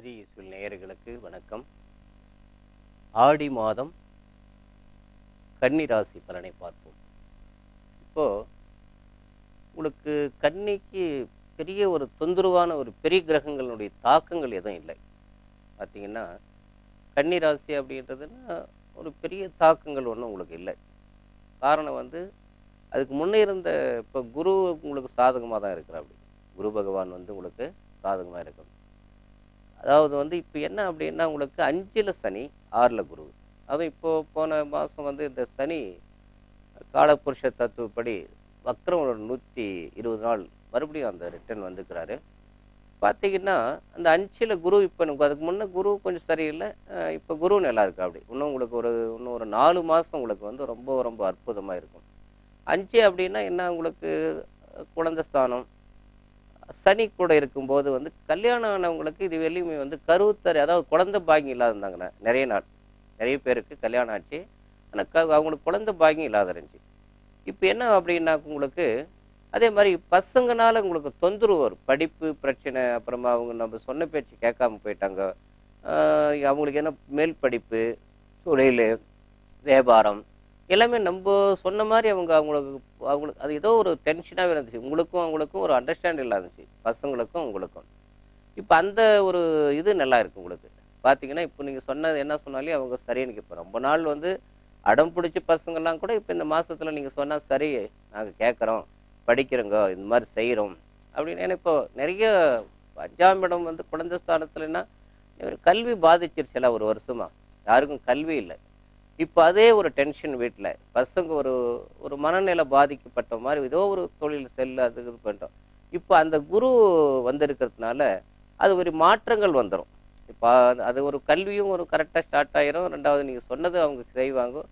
ஸ்ரீ இசுல் நேயர்களுக்கு வணக்கம். ஆடி மாதம் கன்னிராசி பலனை பார்ப்போம். இப்போ உங்களுக்கு கன்னிக்கு பெரிய ஒரு தொந்தரவான ஒரு பெரிய கிரகங்களுடைய தாக்கங்கள் எதுவும் இல்லை. பார்த்தீங்கன்னா கன்னிராசி அப்படின்றதுன்னா ஒரு பெரிய தாக்கங்கள் ஒன்றும் உங்களுக்கு இல்லை. காரணம் வந்து அதுக்கு முன்னே இருந்த இப்போ குரு உங்களுக்கு சாதகமாக தான் இருக்கிறாப்படி குரு பகவான் வந்து உங்களுக்கு சாதகமாக இருக்கணும். அதாவது வந்து இப்போ என்ன அப்படின்னா உங்களுக்கு அஞ்சில் சனி ஆறில் குரு. அதுவும் இப்போது போன மாதம் வந்து இந்த சனி காலபுருஷ தத்துவப்படி வக்ரம் ஒரு நூற்றி இருபது நாள் மறுபடியும் அந்த ரிட்டர்ன் வந்துக்கிறாரு. பார்த்தீங்கன்னா அந்த அஞ்சில் குரு இப்போ எனக்கு அதுக்கு முன்னே குரு கொஞ்சம் சரியில்லை இப்போ குரு நல்லா இருக்கு அப்படி. இன்னும் உங்களுக்கு ஒரு இன்னும் ஒரு நாலு மாதம் உங்களுக்கு வந்து ரொம்ப ரொம்ப அற்புதமாக இருக்கும். அஞ்சு அப்படின்னா என்ன உங்களுக்கு? குழந்தை ஸ்தானம் சனி கூட இருக்கும்போது வந்து கல்யாணம் ஆனவங்களுக்கு இது வெளியுமே வந்து கருவுத்தரை அதாவது குழந்தை பாக்கியம் இல்லாத இருந்தாங்கண்ணே. நிறைய நாள். நிறைய பேருக்கு கல்யாணம் ஆச்சு. ஆனால் க அவங்களுக்கு குழந்தை பாக்கியம் இல்லாத இருந்துச்சு. இப்போ என்ன அப்படின்னா உங்களுக்கு அதே மாதிரி பசங்கனால உங்களுக்கு தொந்தரவு வரும். படிப்பு பிரச்சனை அப்புறமா அவங்க நம்ம சொன்ன பேச்சு கேட்காம போயிட்டாங்க. அவங்களுக்கு என்ன மேல் படிப்பு தொழில் வியாபாரம் எல்லாமே நம்ம சொன்ன மாதிரி அவங்க அவங்களுக்கு அவங்களுக்கு அது ஏதோ ஒரு டென்ஷனாகவே இருந்துச்சு. உங்களுக்கும் அவங்களுக்கும் ஒரு அண்டர்ஸ்டாண்ட் இல்லாத இருந்துச்சு. பசங்களுக்கும் உங்களுக்கும். இப்போ அந்த ஒரு இது நல்லா இருக்கு உங்களுக்கு. பார்த்தீங்கன்னா இப்போ நீங்கள் சொன்னது என்ன சொன்னாலே அவங்க சரின்னு இப்போ ரொம்ப நாள் வந்து அடம் பிடிச்ச பசங்கள்லாம் கூட இப்போ இந்த மாதத்தில் நீங்கள் சொன்னால் சரி நாங்கள் கேட்குறோம் படிக்கிறோங்க இந்த மாதிரி செய்கிறோம் அப்படின்னு ஏன்னா இப்போ நிறைய அஞ்சாம் இடம் வந்து குழந்தை ஸ்தானத்துலன்னா கல்வி பாதிச்சிருச்சுல ஒரு வருஷமாக யாருக்கும் கல்வி இல்லை. இப்போ அதே ஒரு டென்ஷன் வீட்டில் பசங்க ஒரு ஒரு மனநிலை பாதிக்கப்பட்ட மாதிரி ஏதோ ஒரு தொழில் செல்ல அது இது பண்ணிட்டோம். இப்போ அந்த குரு வந்திருக்கிறதுனால அது ஒரு மாற்றங்கள் வந்துடும் இப்போ அது ஒரு கல்வியும் ஒரு கரெக்டாக ஸ்டார்ட் ஆகிரும் ரெண்டாவது நீங்கள் சொன்னது அவங்க செய்வாங்க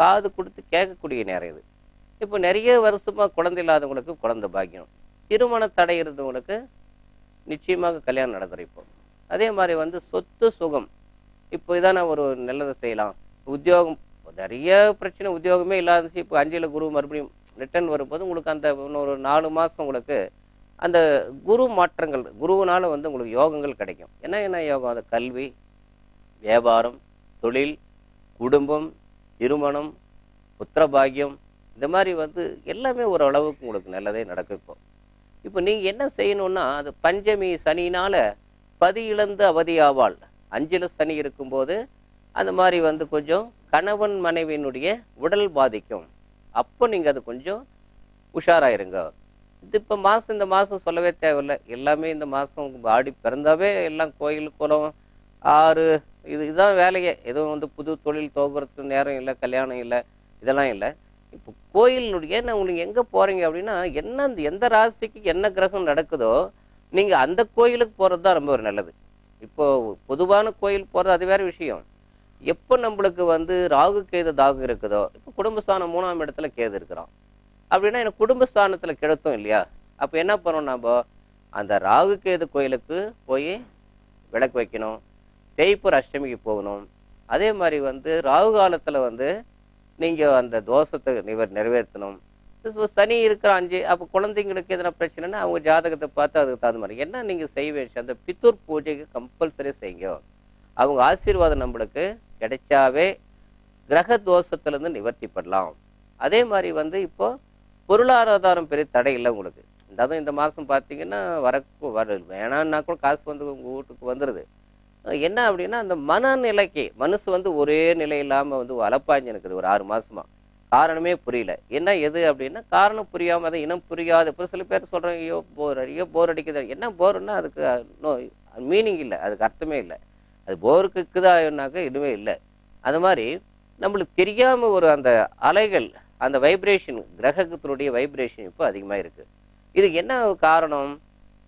காது கொடுத்து கேட்கக்கூடிய நேரம் இது. இப்போ நிறைய வருஷமாக குழந்தை இல்லாதவங்களுக்கு குழந்தை பாக்கியம். திருமண தடை இருந்தவங்களுக்கு நிச்சயமாக கல்யாணம் நடந்துரும் இப்போ. அதே மாதிரி வந்து சொத்து சுகம். இப்போ இதான ஒரு நல்லதை செய்யலாம். உத்தியோகம் நிறைய பிரச்சனை உத்தியோகமே இல்லாதச்சு இப்போ அஞ்சில் குரு மறுபடியும் ரிட்டர்ன் வரும்போது உங்களுக்கு அந்த இன்னொரு நாலு மாதம் உங்களுக்கு அந்த குரு மாற்றங்கள் குருவினால வந்து உங்களுக்கு யோகங்கள் கிடைக்கும். என்ன என்ன யோகம்? அது கல்வி வியாபாரம் தொழில் குடும்பம் திருமணம் புத்திரபாகியம் இந்த மாதிரி வந்து எல்லாமே ஓரளவுக்கு உங்களுக்கு நல்லதே நடக்கும் இப்போ. இப்போ நீங்கள் என்ன செய்யணும்னா அது பஞ்சமி சனினால் பதி இழந்து அவதியாவாள். அஞ்சில் சனி இருக்கும்போது அந்த மாதிரி வந்து கொஞ்சம் கணவன் மனைவியினுடைய உடல் பாதிக்கும். அப்போ நீங்கள் அது கொஞ்சம் உஷாராயிருங்க இது இப்போ மாதம் இந்த மாதம் சொல்லவே தேவையில்லை. எல்லாமே இந்த மாதம் ஆடி பிறந்தாவே எல்லாம் கோயில் குளம் ஆறு இது இதுதான் வேலையே. எதுவும் வந்து புது தொழில் துவங்குறதுக்கு நேரம் இல்லை கல்யாணம் இல்லை இதெல்லாம் இல்லை. இப்போ கோயிலுடைய நான் உங்களுக்கு எங்கே போகிறீங்க அப்படின்னா என்ன இந்த எந்த ராசிக்கு என்ன கிரகம் நடக்குதோ நீங்கள் அந்த கோயிலுக்கு போகிறது தான் ரொம்ப ஒரு நல்லது. இப்போது பொதுவான கோயில் போகிறது அது வேறு விஷயம். எப்போ நம்மளுக்கு வந்து ராகு கேது தாகு இருக்குதோ இப்போ குடும்பஸ்தானம் மூணாம் இடத்துல கேது இருக்கிறோம் அப்படின்னா எனக்கு குடும்பஸ்தானத்தில் கிடத்தும் இல்லையா? அப்போ என்ன பண்ணணும் நம்ம அந்த ராகு கேது கோயிலுக்கு போய் விளக்கு வைக்கணும். தேய்ப்பூர் அஷ்டமிக்கு போகணும். அதே மாதிரி வந்து ராகு காலத்தில் வந்து நீங்கள் அந்த தோஷத்தை நிவர் நிறைவேற்றணும். சனி இருக்கிற அஞ்சு அப்போ குழந்தைங்களுக்கு எதனா பிரச்சனைனா அவங்க ஜாதகத்தை பார்த்து அதுக்கு தகுந்த மாதிரி. என்ன நீங்கள் செய்ய அந்த பித்தூர் பூஜைக்கு கம்பல்சரி செய்யுங்க. அவங்க ஆசீர்வாதம் நம்மளுக்கு கிடைச்சாவே கிரக தோஷத்துலேருந்து நிவர்த்தி பண்ணலாம் அதே மாதிரி வந்து இப்போ பொருளாதாரம் பெரிய தடை இல்லை உங்களுக்கு. அதுவும் இந்த மாதம் பார்த்தீங்கன்னா வர வர வேணான்னா கூட காசு வந்து உங்கள் வீட்டுக்கு வந்துடுது என்ன அப்படின்னா அந்த மனநிலைக்கு மனசு வந்து ஒரே நிலை இல்லாமல் வந்து அலப்பாஞ்சு இருக்குது ஒரு ஆறு மாதமாக காரணமே புரியல. என்ன எது அப்படின்னா காரணம் புரியாமல் அதை இனம் புரியாத. இப்போ சில பேர் சொல்கிறாங்க ஐயோ போர் ஐயோ போர் அடிக்குது. என்ன போருன்னா அதுக்கு நோ மீனிங் இல்லை. அதுக்கு அர்த்தமே இல்லை. அது போருக்கு இருக்குதானாக்க எதுவுமே இல்லை. அது மாதிரி நம்மளுக்கு தெரியாமல் ஒரு அந்த அலைகள் அந்த வைப்ரேஷன் கிரகத்தினுடைய வைப்ரேஷன் இப்போ அதிகமாக இருக்குது இதுக்கு என்ன காரணம்?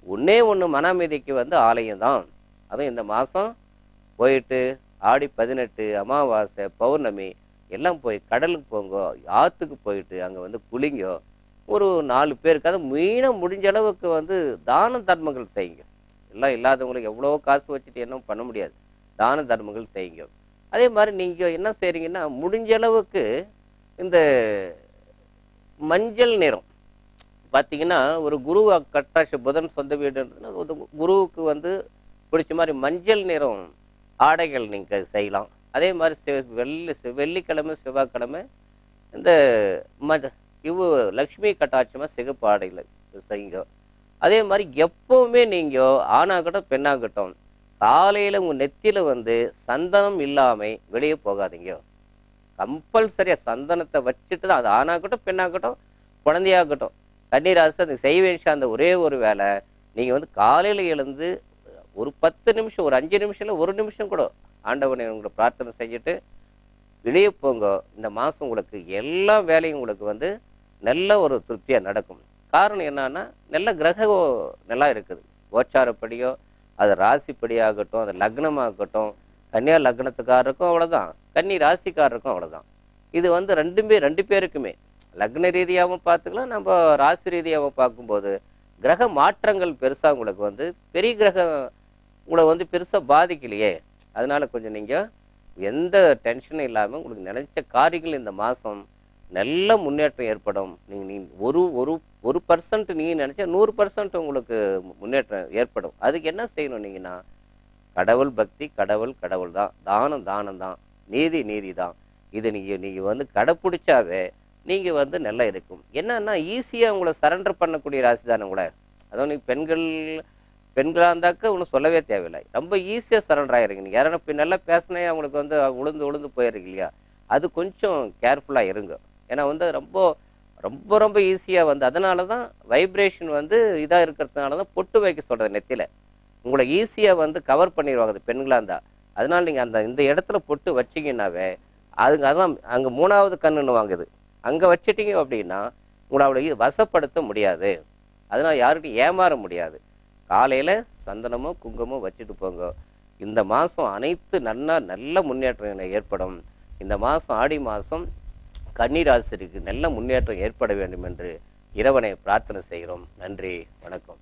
ஒன்றே ஒன்று மன அமைதிக்கு வந்து ஆலயம் தான். அதுவும் இந்த மாதம் போயிட்டு ஆடி பதினெட்டு அமாவாசை பௌர்ணமி எல்லாம் போய் கடலுக்கு போங்க ஆற்றுக்கு போயிட்டு அங்கே வந்து குளிங்கோ ஒரு நாலு பேருக்கு அது மீன முடிஞ்ச அளவுக்கு வந்து தான தர்மங்கள் செய்யுங்க. எல்லாம் இல்லாதவங்களுக்கு எவ்வளோ காசு வச்சுட்டு என்ன பண்ண முடியாது. தான தர்மங்கள் செய்யுங்க. அதே மாதிரி நீங்கள் என்ன செய்கிறீங்கன்னா முடிஞ்ச அளவுக்கு இந்த மஞ்சள் நிறம். பார்த்தீங்கன்னா ஒரு குரு கட்டாட்சி புதன் சொந்த வீடுன்றதுன்னா குருவுக்கு வந்து பிடிச்ச மாதிரி மஞ்சள் நிறம் ஆடைகள் நீங்கள் செய்யலாம். அதே மாதிரி செ வெள்ளி வெள்ளிக்கிழமை செவ்வாய்க்கிழமை இந்த ம இவ லக்ஷ்மி கட்டாட்சமாக சிகப்பு ஆடைகளை செய்யுங்க. அதே மாதிரி எப்போவுமே நீங்கள் ஆணாகட்டும் பெண்ணாகட்டும் காலையில் உங்கள் நெத்தியில் வந்து சந்தனம் இல்லாமல் வெளியே போகாதீங்க கம்பல்சரியாக சந்தனத்தை வச்சுட்டு தான் அது ஆணாகட்டும் பெண்ணாகட்டும் குழந்தையாகட்டும் தண்ணீர் அரசு அந்த செய்ய வேண்டிய அந்த ஒரே ஒரு வேலை. நீங்கள் வந்து காலையில் எழுந்து ஒரு பத்து நிமிஷம் ஒரு அஞ்சு நிமிஷம் இல்லை ஒரு நிமிஷம் கூட ஆண்டவனை உங்களை பிரார்த்தனை செஞ்சுட்டு வெளியே போங்க. இந்த மாதம் உங்களுக்கு எல்லா வேலையும் உங்களுக்கு வந்து நல்ல ஒரு திருப்தியாக நடக்கும். காரணம் என்னன்னா நல்ல கிரக நல்லா இருக்குது. கோச்சாரப்படியோ அது ராசிப்படியாகட்டும் அது லக்னமாகட்டும் கன்னியா லக்னத்துக்காரருக்கும் அவ்வளோதான் கன்னி ராசிக்காரருக்கும் அவ்வளோதான் இது வந்து ரெண்டுமே ரெண்டு பேருக்குமே. லக்ன ரீதியாகவும் பார்த்துக்கலாம் நம்ம ராசி ரீதியாகவும் பார்க்கும்போது கிரக மாற்றங்கள் பெருசாக உங்களுக்கு வந்து பெரிய கிரகம் உங்களை வந்து பெருசாக பாதிக்கலையே. அதனால் கொஞ்சம் நீங்கள் எந்த டென்ஷனும் இல்லாமல் உங்களுக்கு நினைச்ச காரியங்கள் இந்த மாதம் நல்ல முன்னேற்றம் ஏற்படும். நீங்கள் நீ ஒரு ஒரு ஒரு பர்சன்ட் நீங்கள் நினச்சா நூறு பர்சன்ட் உங்களுக்கு முன்னேற்றம் ஏற்படும். அதுக்கு என்ன செய்யணும் நீங்கன்னா கடவுள் பக்தி கடவுள் கடவுள் தான். தானம் தானம் தான். நீதி நீதி தான். இது நீங்கள் நீங்கள் வந்து கடைப்பிடிச்சாவே நீங்கள் வந்து நல்லா இருக்கும். என்னன்னா ஈஸியாக உங்களை சரண்டர் பண்ணக்கூடிய ராசி தானே உங்களை. அதுவும் நீங்கள் பெண்கள் பெண்களாக இருந்தாக்க ஒன்றும் சொல்லவே தேவையில்லை. ரொம்ப ஈஸியாக சரண்டர் ஆகிருங்க நீங்கள் யாரும் இப்போ நல்லா பேசினே அவங்களுக்கு வந்து உளுந்து உளுந்து போயிருக்கு இல்லையா? அது கொஞ்சம் கேர்ஃபுல்லாக இருங்க. ஏன்னா வந்து ரொம்ப ரொம்ப ரொம்ப ஈஸியாக வந்து அதனால தான் வைப்ரேஷன் வந்து இதாக இருக்கிறதுனால தான் பொட்டு வைக்க சொல்கிறது நெத்தியில். உங்களை ஈஸியாக வந்து கவர் பண்ணிடுவாங்க அது பெண்களாக இருந்தால் அதனால் நீங்கள் அந்த இந்த இடத்துல பொட்டு வச்சிங்கன்னாவே அதுங்க அதான் அங்கே மூணாவது கண்ணுன்னு வாங்குது. அங்கே வச்சிட்டீங்க அப்படின்னா உங்களை அவளை வசப்படுத்த முடியாது. அதனால் யாருக்கிட்டையும் ஏமாற முடியாது. காலையில் சந்தனமோ குங்குமோ வச்சுட்டு போங்க. இந்த மாதம் அனைத்து நல்லா நல்ல முன்னேற்றம் ஏற்படும். இந்த மாதம் ஆடி மாதம் கன்னிராசிற்கு நல்ல முன்னேற்றம் ஏற்பட வேண்டும் என்று இறைவனை பிரார்த்தனை செய்கிறோம். நன்றி வணக்கம்.